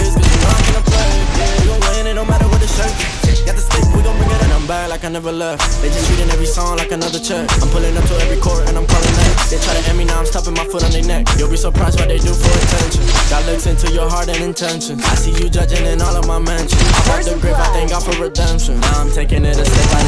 this, bitch, you know I'm gonna play. Yeah, you gon' win it, no matter what the shirt. Got the stick, we gon' bring it, and I'm like I never left. They just treating every song like another check. I'm pulling up to every court, and I'm calling next. They try to end me, now I'm stopping my foot on their neck. You'll be surprised what they do for attention. God looks into your heart and intention. I see you judging in all of my mentions. I bought the grip, I thank God for redemption. Now I'm taking it a step by